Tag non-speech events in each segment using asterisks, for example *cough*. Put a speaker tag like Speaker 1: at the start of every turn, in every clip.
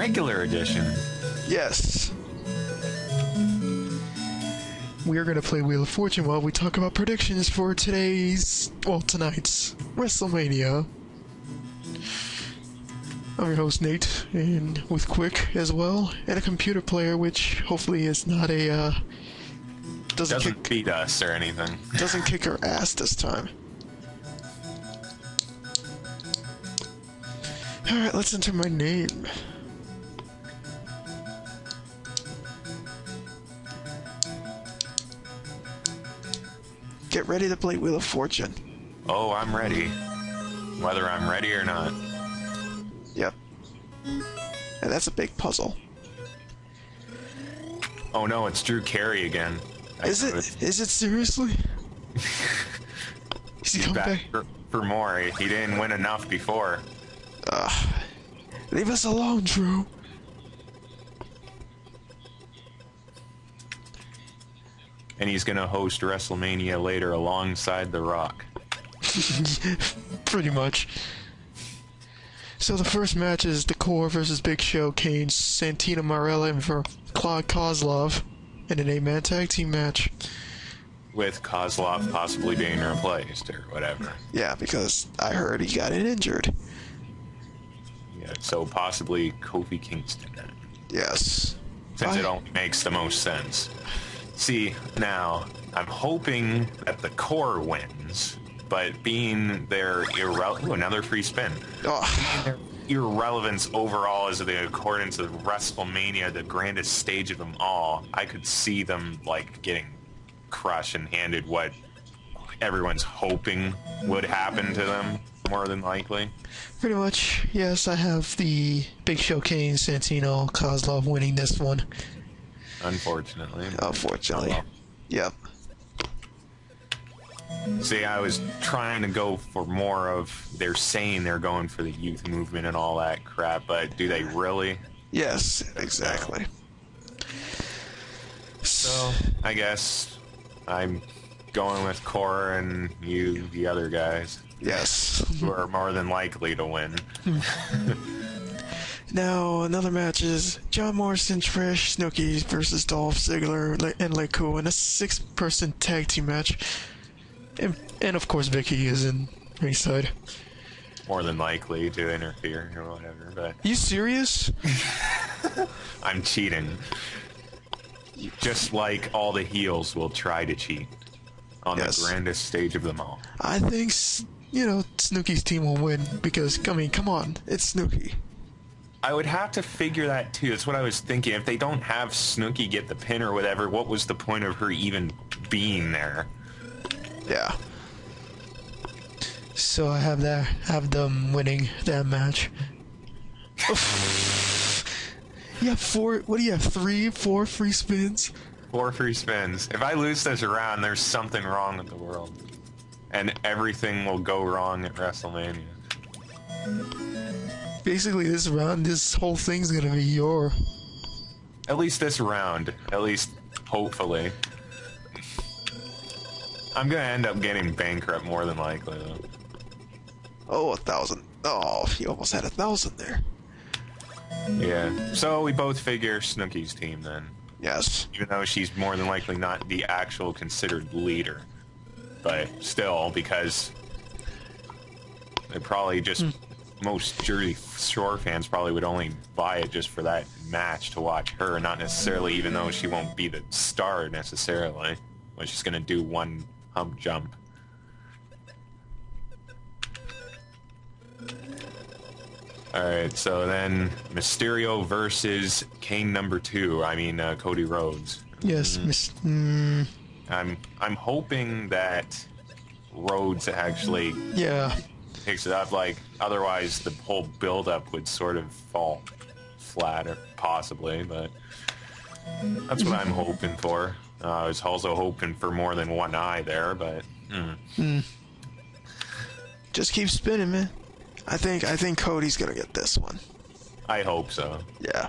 Speaker 1: regular edition.
Speaker 2: Yes. We are going to play Wheel of Fortune while we talk about predictions for today's, well, tonight's WrestleMania. I'm your host Nate, and with Quick as well, and a computer player, which hopefully is not a uh, doesn't,
Speaker 1: Doesn't
Speaker 2: kick
Speaker 1: beat us or anything.
Speaker 2: doesn't kick our ass this time. All right, let's enter my name. Get ready to play Wheel of Fortune.
Speaker 1: Oh, I'm ready. Whether I'm ready or not.
Speaker 2: Yep. And that's a big puzzle.
Speaker 1: Oh no, it's Drew Carey again. I
Speaker 2: Is it?
Speaker 1: noticed.
Speaker 2: Is it seriously? *laughs* Is he
Speaker 1: He's back
Speaker 2: back?
Speaker 1: for, for more. He didn't win enough before.
Speaker 2: Leave us alone, Drew.
Speaker 1: And he's gonna host WrestleMania later alongside The Rock. *laughs*
Speaker 2: Pretty much. So the first match is The Corre versus Big Show, Kane, Santino Marella, and for Claude Kozlov in an eight-man tag team match.
Speaker 1: With Kozlov possibly being replaced or whatever.
Speaker 2: Yeah, because I heard he got it injured.
Speaker 1: Yeah, so possibly Kofi Kingston then.
Speaker 2: Yes.
Speaker 1: Since
Speaker 2: I-
Speaker 1: it only makes the most sense. See, now, I'm hoping that the Corre wins, but being their irrelevant... another free spin.
Speaker 2: Oh,
Speaker 1: irrelevance overall as the accordance of WrestleMania, the grandest stage of them all, I could see them, like, getting crushed and handed what everyone's hoping would happen to them, more than likely.
Speaker 2: pretty much. Yes, I have the Big Show, Kane, Santino, Kozlov winning this one.
Speaker 1: Unfortunately.
Speaker 2: Unfortunately.
Speaker 1: Oh, well.
Speaker 2: Yep.
Speaker 1: See, I was trying to go for more of they're saying they're going for the youth movement and all that crap, but do they really?
Speaker 2: Yes, exactly.
Speaker 1: So I guess I'm going with Cora and you, the other guys,
Speaker 2: Yes.
Speaker 1: who are more than likely to win. *laughs*
Speaker 2: Now, another match is John Morrison, Trish, Snooki versus Dolph Ziggler Le- and LayCool in a six-person tag team match. And, and of course, Vickie is in ringside.
Speaker 1: More than likely to interfere or whatever, but
Speaker 2: You serious? *laughs*
Speaker 1: I'm cheating. Just like all the heels will try to cheat on
Speaker 2: Yes.
Speaker 1: the grandest stage of them all.
Speaker 2: I think, you know, Snooki's team will win because, I mean, come on, it's Snooki.
Speaker 1: I would have to figure that too. That's what I was thinking. If they don't have Snooki get the pin or whatever, what was the point of her even being there?
Speaker 2: Yeah. So I have that, have them winning that match. *laughs* you have four. What do you have? Three, four free spins.
Speaker 1: Four free spins. If I lose this round, there's something wrong with the world. And everything will go wrong at WrestleMania.
Speaker 2: Basically, this round, this whole thing's gonna be your.
Speaker 1: At least this round. At least, hopefully. I'm gonna end up getting bankrupt more than likely, though.
Speaker 2: Oh, a thousand. Oh, you almost had a thousand there.
Speaker 1: Yeah. So we both figure Snooki's team then.
Speaker 2: Yes.
Speaker 1: even though she's more than likely not the actual considered leader. But still, because they probably just hmm. Most Jersey Shore fans probably would only buy it just for that match to watch her, not necessarily even though she won't be the star necessarily, but she's gonna do one hump jump. All right, so then Mysterio versus Kane number two. I mean uh, Cody Rhodes.
Speaker 2: Yes, Miss. Mm,
Speaker 1: I'm I'm hoping that Rhodes actually
Speaker 2: yeah.
Speaker 1: Picks it up. Like otherwise, the whole build-up would sort of fall flat, or possibly. But that's what I'm hoping for. Uh, I was also hoping for more than one eye there, but mm,
Speaker 2: Just keep spinning, man. I think I think Cody's gonna get this one.
Speaker 1: I hope so.
Speaker 2: Yeah.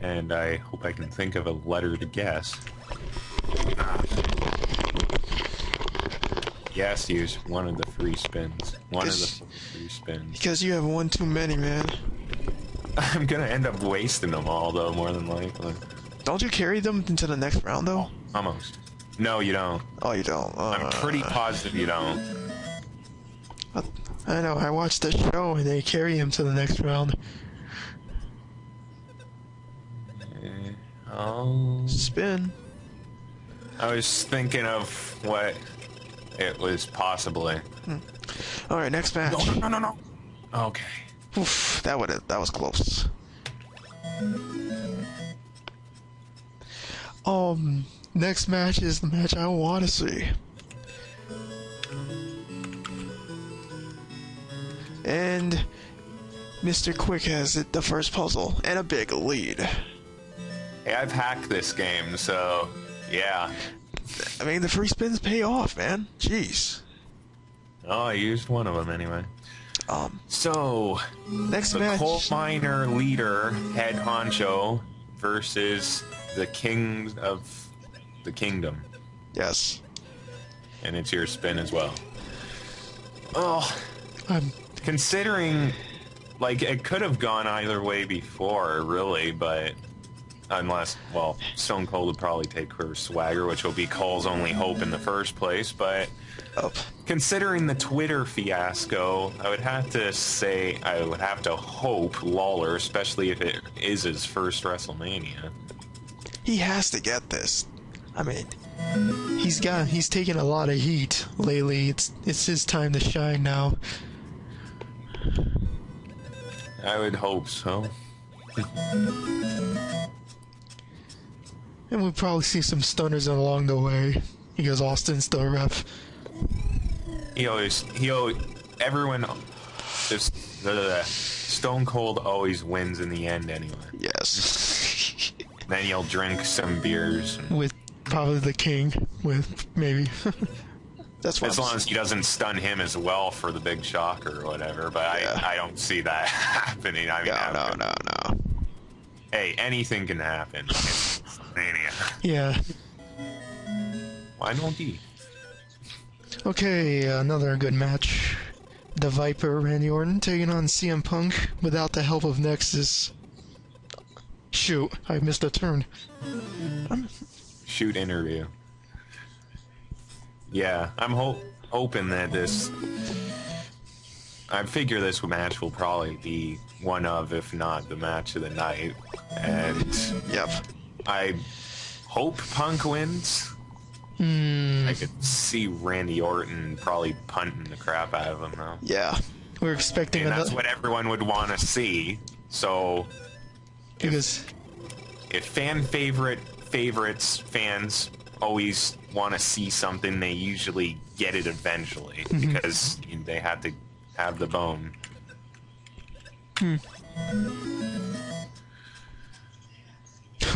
Speaker 1: And I hope I can think of a letter to guess. Yes, use one of the free spins. One of the free spins.
Speaker 2: Because you have one too many, man. *laughs*
Speaker 1: I'm gonna end up wasting them all, though, more than likely.
Speaker 2: Don't you carry them into the next round, though?
Speaker 1: Almost. No, you don't.
Speaker 2: Oh, you don't. Uh,
Speaker 1: I'm pretty positive you don't.
Speaker 2: I know. I watched the show and they carry him to the next round.
Speaker 1: Eh, Oh.
Speaker 2: Spin.
Speaker 1: I was thinking of what it was possibly.
Speaker 2: All right, next match.
Speaker 1: No, no, no, no. Okay.
Speaker 2: Oof, that would that was close. Um, next match is the match I want to see. And Mr. Quick has it the first puzzle and a big lead.
Speaker 1: Hey, I've hacked this game, so yeah.
Speaker 2: I mean, the free spins pay off, man. Jeez.
Speaker 1: Oh, I used one of them anyway.
Speaker 2: Um,
Speaker 1: So,
Speaker 2: next
Speaker 1: the
Speaker 2: match.
Speaker 1: coal miner leader, head honcho, versus the king of the kingdom.
Speaker 2: Yes.
Speaker 1: And it's your spin as well. Oh,
Speaker 2: I'm
Speaker 1: considering, like, it could have gone either way before, really, but unless, well, Stone Cold would probably take her swagger, which will be Cole's only hope in the first place, but
Speaker 2: up.
Speaker 1: considering the Twitter fiasco, I would have to say, I would have to hope Lawler, especially if it is his first WrestleMania.
Speaker 2: He has to get this. I mean, he's got he's taken a lot of heat lately. It's it's his time to shine now.
Speaker 1: I would hope so. *laughs*
Speaker 2: And we'll probably see some stunners along the way because Austin's the ref.
Speaker 1: He always, he always, everyone, just, the Stone Cold always wins in the end anyway.
Speaker 2: Yes. *laughs*
Speaker 1: Then you'll drink some beers.
Speaker 2: with probably the king with maybe. *laughs* That's what
Speaker 1: As long as he doesn't stun him as well for the big shocker or whatever, but
Speaker 2: Yeah.
Speaker 1: I, I don't see that *laughs* happening. I mean,
Speaker 2: no, no, no, no.
Speaker 1: hey, anything can happen. Mania.
Speaker 2: Yeah.
Speaker 1: Why don't he?
Speaker 2: Okay, another good match. The Viper Randy Orton taking on CM Punk without the help of Nexus. Shoot, I missed a turn.
Speaker 1: Shoot interview. Yeah, I'm ho- hoping that this. I figure this match will probably be one of, if not the match of the night, and
Speaker 2: Yep.
Speaker 1: I hope Punk wins.
Speaker 2: Hmm.
Speaker 1: I could see Randy Orton probably punting the crap out of him though.
Speaker 2: Yeah. We're expecting
Speaker 1: And that's what everyone would want to see. So
Speaker 2: because
Speaker 1: if fan favorite favorites fans always want to see something, they usually get it eventually because they have to have the bone.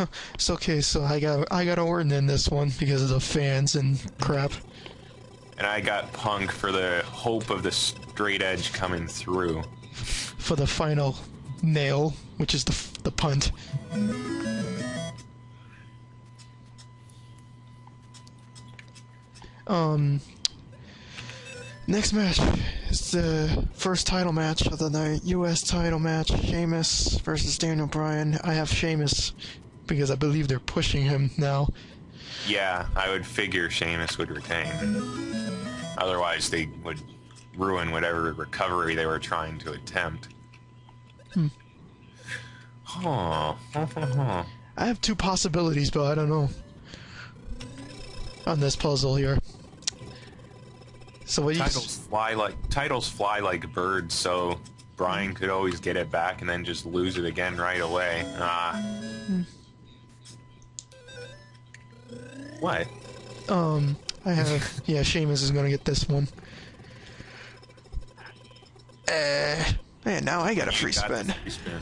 Speaker 1: *laughs*
Speaker 2: it's okay. So I got I got Orton in this one because of the fans and crap.
Speaker 1: And I got Punk for the hope of the straight edge coming through.
Speaker 2: for the final nail, which is the the punt. Um. Next match is the first title match of the night. U.S. title match: Sheamus versus Daniel Bryan. I have Sheamus because I believe they're pushing him now.
Speaker 1: Yeah, I would figure Sheamus would retain. Otherwise, they would ruin whatever recovery they were trying to attempt. Huh. *laughs*
Speaker 2: I have two possibilities, but I don't know on this puzzle here. So what do you?
Speaker 1: titles fly like titles fly like birds, so Bryan could always get it back and then just lose it again right away. Ah. What?
Speaker 2: Um, I have. Yeah, Sheamus is gonna get this one. Uh, man, now I got a free
Speaker 1: got
Speaker 2: spin.
Speaker 1: free spin.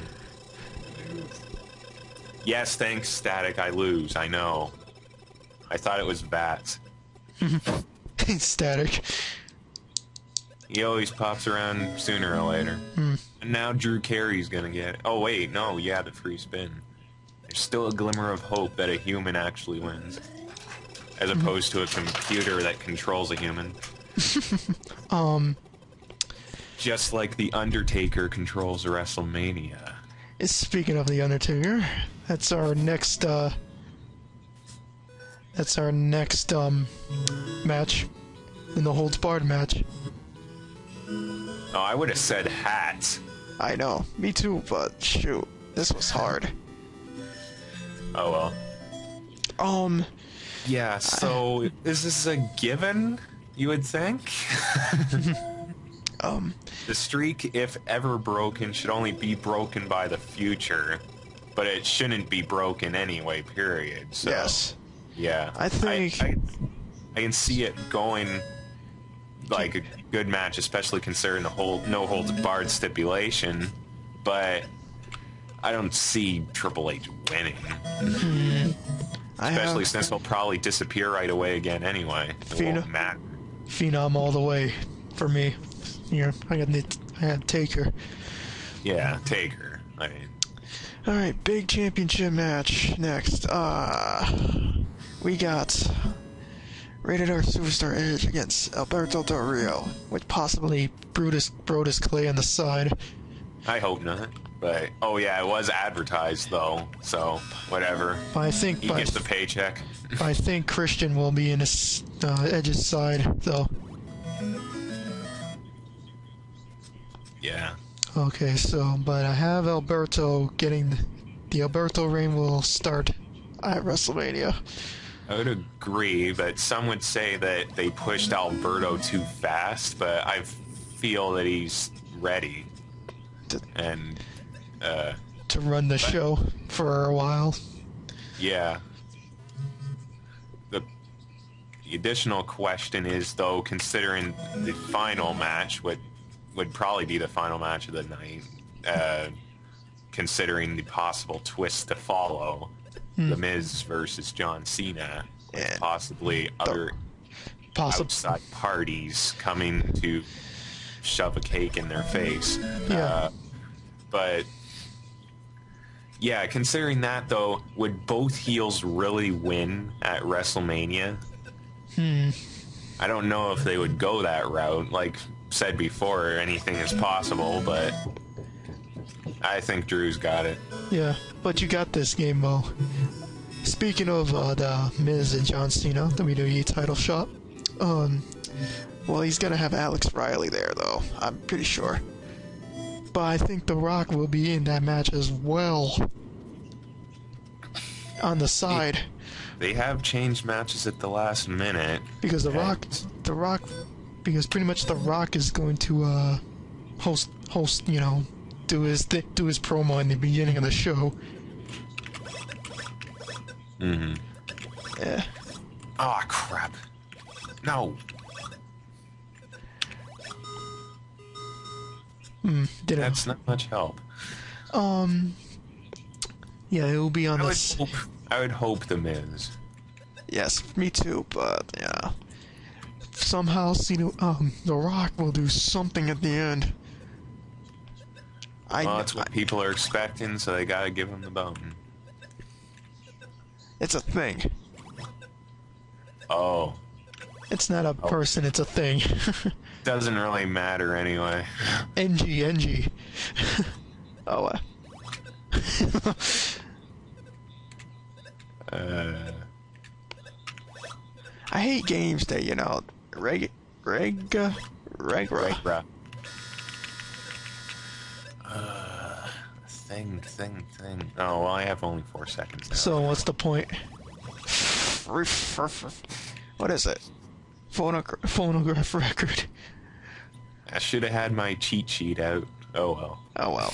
Speaker 1: Yes, thanks, Static. I lose. I know. I thought it was bats. *laughs*
Speaker 2: Static.
Speaker 1: He always pops around sooner or later. And now Drew Carey's gonna get it. Oh wait, no, yeah, the free spin. There's still a glimmer of hope that a human actually wins. As opposed to a computer that controls a human. *laughs*
Speaker 2: um,
Speaker 1: Just like the Undertaker controls WrestleMania.
Speaker 2: speaking of the Undertaker, that's our next. Uh, that's our next um match in the holds barred match.
Speaker 1: Oh, I would have said hat.
Speaker 2: I know, me too, but shoot, this was hard.
Speaker 1: Oh well.
Speaker 2: Um,
Speaker 1: Yeah, so is this a given, you would think? *laughs*
Speaker 2: um,
Speaker 1: the streak, if ever broken, should only be broken by the future. But it shouldn't be broken anyway, period. So,
Speaker 2: yes.
Speaker 1: Yeah.
Speaker 2: I think-
Speaker 1: I, I, can see it going like a good match, especially considering the whole no holds barred stipulation. But I don't see Triple H winning. Especially
Speaker 2: have
Speaker 1: since he'll probably disappear right away again anyway. It
Speaker 2: Fina. Phenom all the way for me. Here, I got the, I had Taker.
Speaker 1: Yeah, Taker. I mean,
Speaker 2: All right, big championship match next. Uh, we got Rated R Superstar Edge against Alberto Del Rio with possibly Brutus Brodus Clay on the side.
Speaker 1: I hope not. But oh yeah, it was advertised though, so whatever.
Speaker 2: But I think
Speaker 1: He
Speaker 2: by,
Speaker 1: gets the paycheck.
Speaker 2: I think Christian will be in his uh, Edge's side though.
Speaker 1: Yeah.
Speaker 2: Okay, so but I have Alberto getting the, the Alberto reign will start at WrestleMania.
Speaker 1: I would agree, but some would say that they pushed Alberto too fast, but I feel that he's ready. And uh
Speaker 2: to run the show for a while.
Speaker 1: yeah. The the additional question is though considering the final match would would probably be the final match of the night uh considering the possible twist to follow the Miz versus John Cena
Speaker 2: Yeah.
Speaker 1: possibly other
Speaker 2: Possible.
Speaker 1: outside parties coming to shove a cake in their face.
Speaker 2: Yeah.
Speaker 1: Uh, but yeah, considering that though, would both heels really win at WrestleMania?
Speaker 2: Hmm.
Speaker 1: I don't know if they would go that route. Like said before, anything is possible, but I think Drew's got it.
Speaker 2: Yeah, but you got this game, Mo. Speaking of uh, the Miz and John Cena WWE title shot, um, well, he's gonna have Alex Riley there, though. I'm pretty sure. But I think The Rock will be in that match as well. On the side,
Speaker 1: They have changed matches at the last minute.
Speaker 2: because The Rock, The Rock, because pretty much The Rock is going to uh, host, host, you know, do his th- do his promo in the beginning of the show.
Speaker 1: Mm Mhm.
Speaker 2: Yeah.
Speaker 1: Oh crap! No.
Speaker 2: Hmm, didn't
Speaker 1: That's not much help.
Speaker 2: Um. Yeah, it will be on
Speaker 1: I
Speaker 2: the.
Speaker 1: would
Speaker 2: s-
Speaker 1: hope. I would hope the Miz.
Speaker 2: Yes, me too. But yeah, somehow, Cena, um, The Rock will do something at the end. I.
Speaker 1: Well, that's
Speaker 2: I-
Speaker 1: what people are expecting, so they gotta give him the bone.
Speaker 2: it's a thing.
Speaker 1: Oh,
Speaker 2: It's not a person. It's a thing. *laughs*
Speaker 1: doesn't really matter anyway.
Speaker 2: NG NG. *laughs* oh. Uh. *laughs*
Speaker 1: Uh,
Speaker 2: I hate games that you know reg reg reg
Speaker 1: reg. bruh. Uh, thing, thing, thing. Oh, well, I have only four seconds now.
Speaker 2: So what's the point? What is it? Phonogra- phonograph record.
Speaker 1: I should have had my cheat sheet out. Oh well.
Speaker 2: Oh well.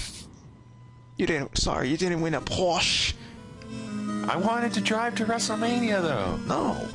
Speaker 2: You didn't. Sorry, you didn't win a Porsche.
Speaker 1: I wanted to drive to WrestleMania though.
Speaker 2: No.